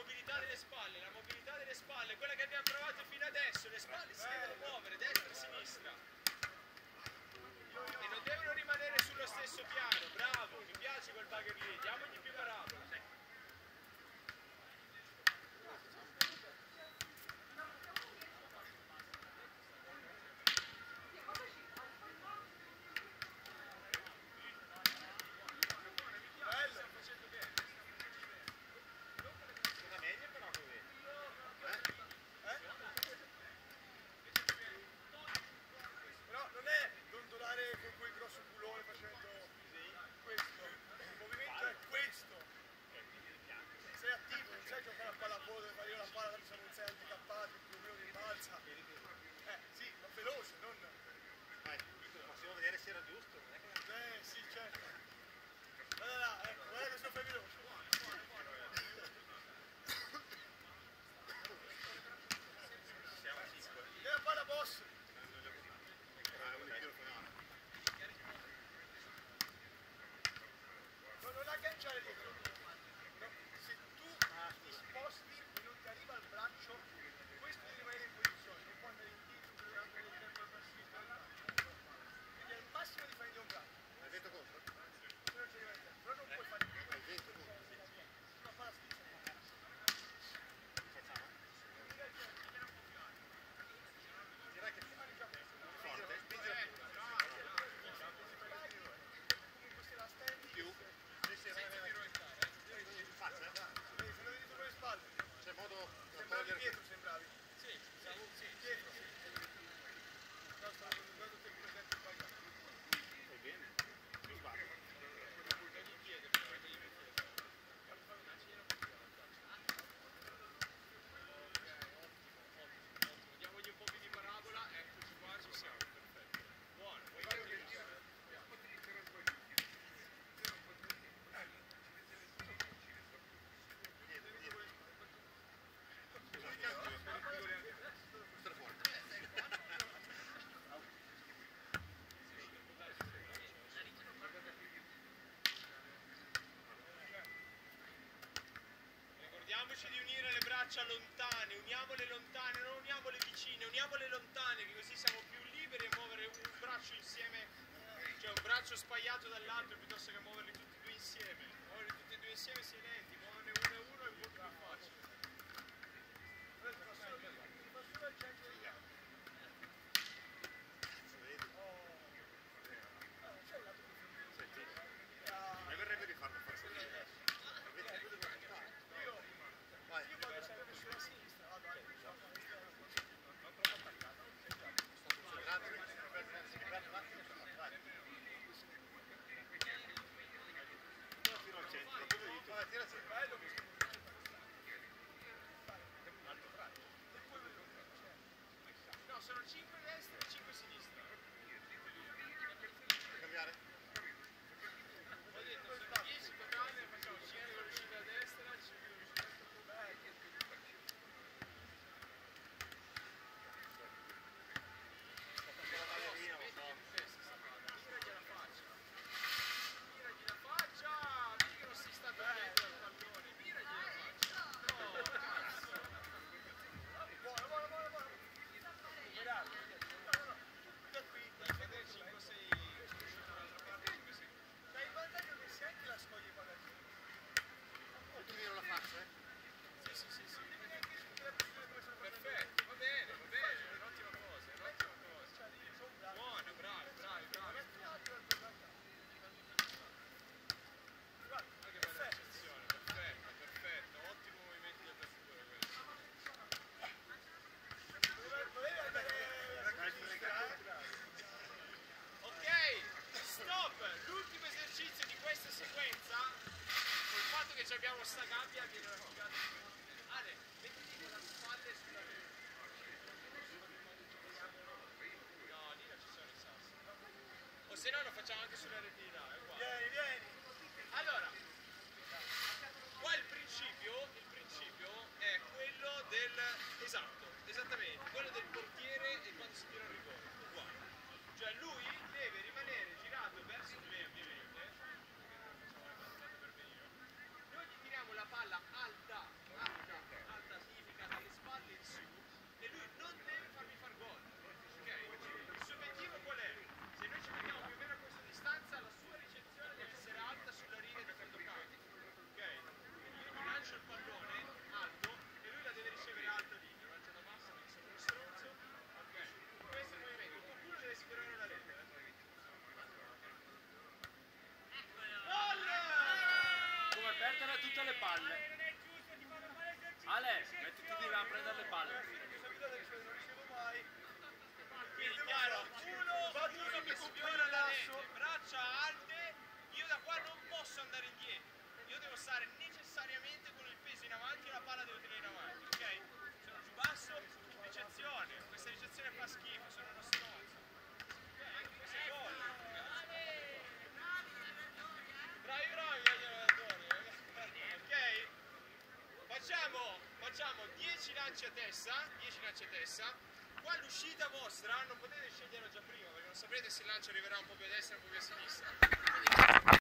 mobilità delle spalle, la mobilità delle spalle, quella che abbiamo provato fino adesso, le spalle si devono muovere, destra e sinistra. E non devono rimanere sullo stesso piano, bravo, mi piace quel bagger lì, diamogli più parabole. Wilson. Braccia lontane, uniamole lontane, non uniamole vicine, uniamole lontane, che così siamo più liberi a muovere un braccio insieme, cioè un braccio spaiato dall'altro piuttosto che muoverli tutti e due insieme. Muoverli tutti e due insieme si lenti, muoverne uno e uno è molto più facile. No, sono che abbiamo sta gabbia, viene una figata. Ale, mettiti con le spalle sulla rete. No, lì non ci sono i sassi. O se no lo facciamo anche sulla è uguale. Vieni, vieni. Allora, qua il principio, il principio è quello del, esatto, esattamente, quello del portiere e quando si tira il rigore, uguale. Cioè lui deve rimanere girato verso di me ovviamente, perché non facciamo la passata per venire. Noi gli tiriamo la palla alta, alta, alta significa dalle spalle in su e lui non deve farmi far gol. Ok? Il suo obiettivo qual è? Se noi ci mettiamo più o meno a questa distanza, la sua ricezione deve essere alta sulla riga di fondo campo. Ok? Quindi io gli lancio il pallone alto e lui la deve ricevere alta lì. Lo lancio da basso perché sono uno stronzo. Ok? Questo è il movimento. Il tuo culo deve sfiorare la rete. Gol! Come apertela tutte le palle. Ale, mettiti di là a prendere le palle. Sapete che non ricevo mai. Quindi chiaro, che sfiora la rete, braccia alte, io da qua non posso andare indietro, io devo stare necessariamente con il peso in avanti e la palla devo tenere in avanti, ok? Sono giù basso, ricezione, questa ricezione fa schifo, sono uno stronzo. Ok, questo è gol. Bravi, bravi gli allenatori, eh. ok? Facciamo, facciamo 10 lanci a testa, 10 lanci a testa. Qua l'uscita vostra non potete sceglierla già prima perché non saprete se il lancio arriverà un po' più a destra o un po' più a sinistra.